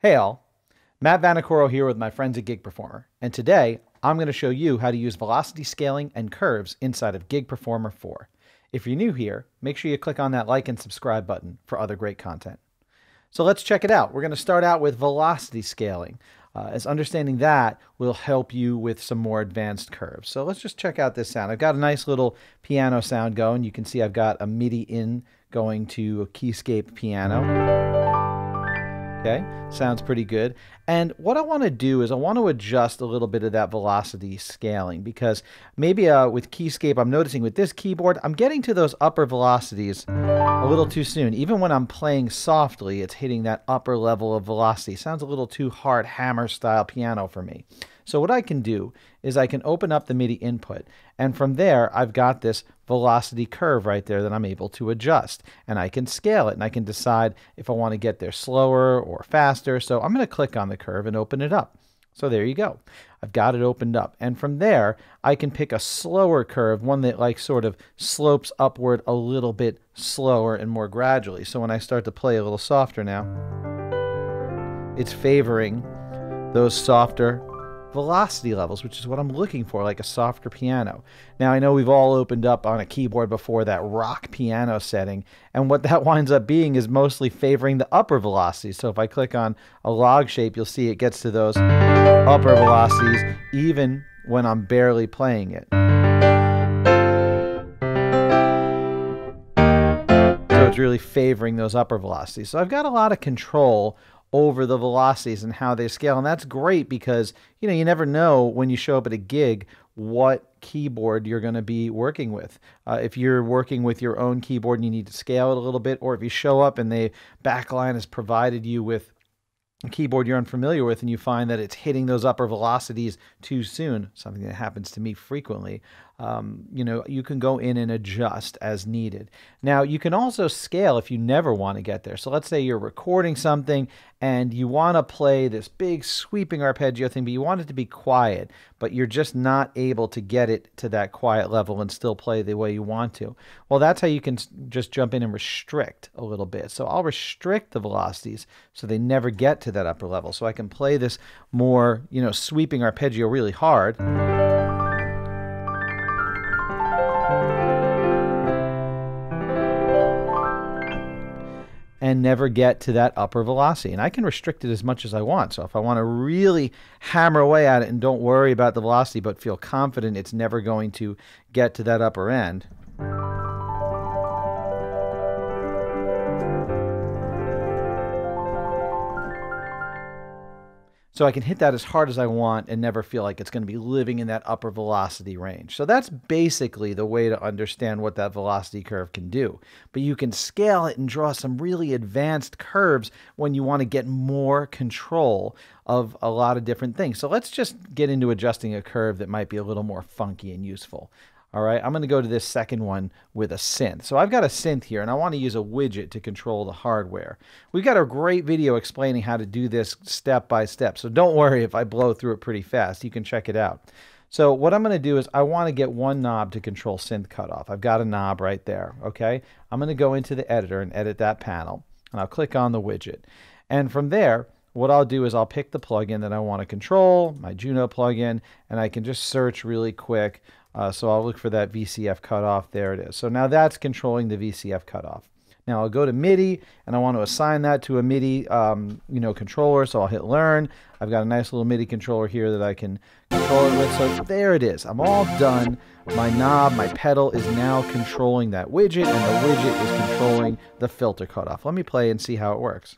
Hey all, Matt Vanacoro here with my friends at Gig Performer, and today I'm going to show you how to use velocity scaling and curves inside of Gig Performer 4. If you're new here, make sure you click on that like and subscribe button for other great content. So let's check it out. We're going to start out with velocity scaling, uh, as understanding that will help you with some more advanced curves. So let's just check out this sound. I've got a nice little piano sound going. You can see I've got a MIDI in going to a Keyscape piano. Okay, sounds pretty good. And what I want to do is I want to adjust a little bit of that velocity scaling because maybe uh, with Keyscape, I'm noticing with this keyboard, I'm getting to those upper velocities a little too soon. Even when I'm playing softly, it's hitting that upper level of velocity. Sounds a little too hard hammer style piano for me. So what I can do is I can open up the MIDI input and from there I've got this velocity curve right there that I'm able to adjust and I can scale it and I can decide if I want to get there slower or faster. So I'm going to click on the curve and open it up. So there you go. I've got it opened up. And from there, I can pick a slower curve, one that like sort of slopes upward a little bit slower and more gradually. So when I start to play a little softer now, it's favoring those softer velocity levels, which is what I'm looking for, like a softer piano. Now, I know we've all opened up on a keyboard before that rock piano setting, and what that winds up being is mostly favoring the upper velocities. So if I click on a log shape, you'll see it gets to those upper velocities even when I'm barely playing it. So it's really favoring those upper velocities. So I've got a lot of control over the velocities and how they scale. And that's great because, you know, you never know when you show up at a gig what keyboard you're going to be working with. Uh, if you're working with your own keyboard and you need to scale it a little bit, or if you show up and the backline has provided you with a keyboard you're unfamiliar with and you find that it's hitting those upper velocities too soon, something that happens to me frequently, um, you know, you can go in and adjust as needed. Now, you can also scale if you never want to get there. So let's say you're recording something and you want to play this big sweeping arpeggio thing, but you want it to be quiet, but you're just not able to get it to that quiet level and still play the way you want to. Well, that's how you can just jump in and restrict a little bit. So I'll restrict the velocities so they never get to that upper level. So I can play this more, you know, sweeping arpeggio really hard. And never get to that upper velocity. And I can restrict it as much as I want. So if I want to really hammer away at it and don't worry about the velocity, but feel confident it's never going to get to that upper end, So I can hit that as hard as I want and never feel like it's going to be living in that upper velocity range. So that's basically the way to understand what that velocity curve can do. But you can scale it and draw some really advanced curves when you want to get more control of a lot of different things. So let's just get into adjusting a curve that might be a little more funky and useful. All right, I'm going to go to this second one with a synth. So I've got a synth here, and I want to use a widget to control the hardware. We've got a great video explaining how to do this step by step. So don't worry if I blow through it pretty fast. You can check it out. So what I'm going to do is I want to get one knob to control synth cutoff. I've got a knob right there, okay? I'm going to go into the editor and edit that panel, and I'll click on the widget. And from there, what I'll do is I'll pick the plugin that I want to control, my Juno plugin, and I can just search really quick uh, so I'll look for that VCF cutoff. There it is. So now that's controlling the VCF cutoff. Now I'll go to MIDI and I want to assign that to a MIDI um, you know, controller. So I'll hit learn. I've got a nice little MIDI controller here that I can control it with. So there it is. I'm all done. My knob, my pedal is now controlling that widget and the widget is controlling the filter cutoff. Let me play and see how it works.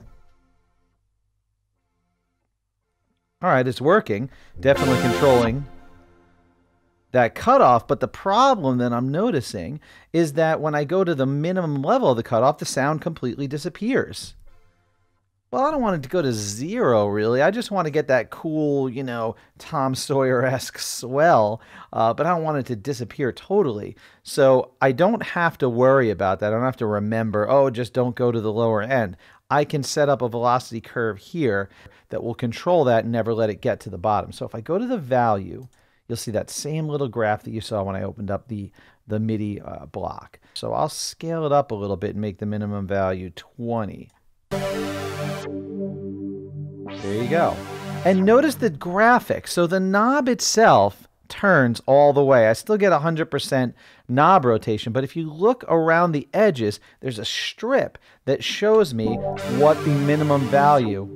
All right, it's working. Definitely controlling that cutoff. But the problem that I'm noticing is that when I go to the minimum level of the cutoff, the sound completely disappears. Well, I don't want it to go to zero, really. I just want to get that cool, you know, Tom Sawyer esque swell, uh, but I don't want it to disappear totally. So I don't have to worry about that. I don't have to remember, oh, just don't go to the lower end. I can set up a velocity curve here that will control that and never let it get to the bottom. So if I go to the value, you'll see that same little graph that you saw when I opened up the, the MIDI uh, block. So I'll scale it up a little bit and make the minimum value 20. There you go. And notice the graphic. So the knob itself turns all the way. I still get 100% knob rotation, but if you look around the edges, there's a strip that shows me what the minimum value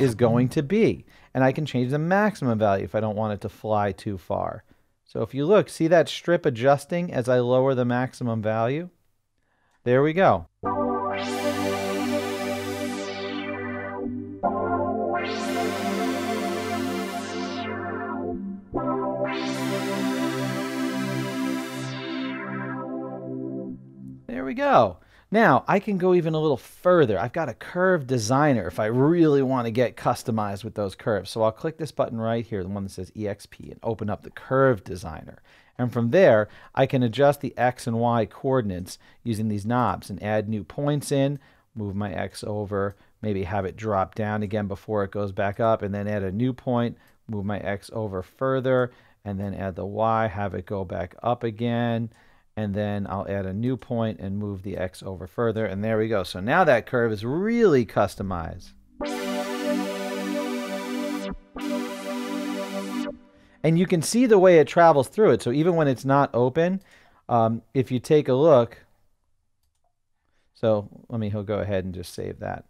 is going to be. And I can change the maximum value if I don't want it to fly too far. So if you look, see that strip adjusting as I lower the maximum value? There we go. There we go. Now I can go even a little further. I've got a curve designer if I really want to get customized with those curves. So I'll click this button right here, the one that says EXP, and open up the curve designer. And from there, I can adjust the X and Y coordinates using these knobs and add new points in, move my X over, maybe have it drop down again before it goes back up, and then add a new point, move my X over further, and then add the Y, have it go back up again, and then I'll add a new point and move the X over further, and there we go. So now that curve is really customized. And you can see the way it travels through it. So even when it's not open, um, if you take a look, so let me go ahead and just save that.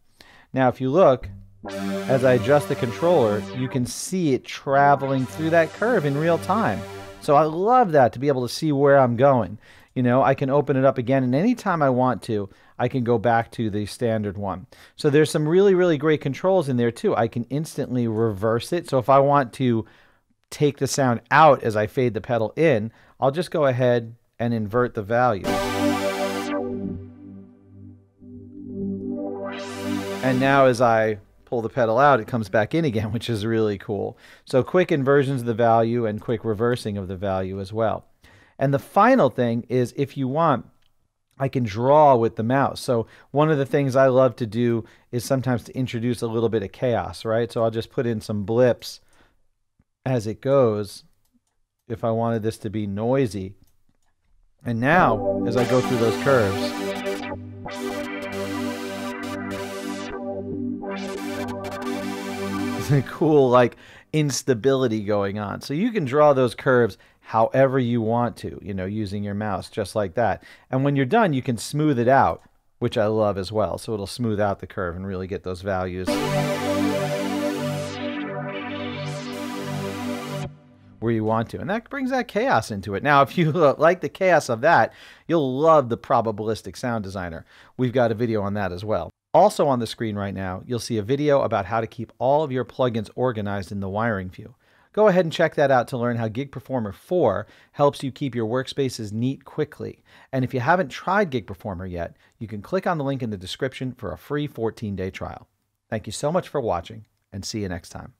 Now, if you look, as I adjust the controller, you can see it traveling through that curve in real time. So I love that to be able to see where I'm going. You know, I can open it up again, and anytime I want to, I can go back to the standard one. So there's some really, really great controls in there too. I can instantly reverse it. So if I want to take the sound out as I fade the pedal in, I'll just go ahead and invert the value. And now as I pull the pedal out, it comes back in again, which is really cool. So quick inversions of the value and quick reversing of the value as well. And the final thing is if you want, I can draw with the mouse. So one of the things I love to do is sometimes to introduce a little bit of chaos, right? So I'll just put in some blips as it goes if I wanted this to be noisy. And now, as I go through those curves, cool like instability going on. So you can draw those curves however you want to, you know, using your mouse just like that. And when you're done, you can smooth it out, which I love as well. So it'll smooth out the curve and really get those values. where you want to. And that brings that chaos into it. Now, if you like the chaos of that, you'll love the probabilistic sound designer. We've got a video on that as well. Also on the screen right now, you'll see a video about how to keep all of your plugins organized in the wiring view. Go ahead and check that out to learn how Gig Performer 4 helps you keep your workspaces neat quickly. And if you haven't tried Gig Performer yet, you can click on the link in the description for a free 14-day trial. Thank you so much for watching, and see you next time.